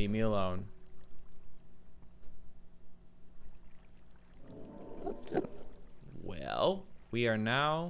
Leave me alone. Well, we are now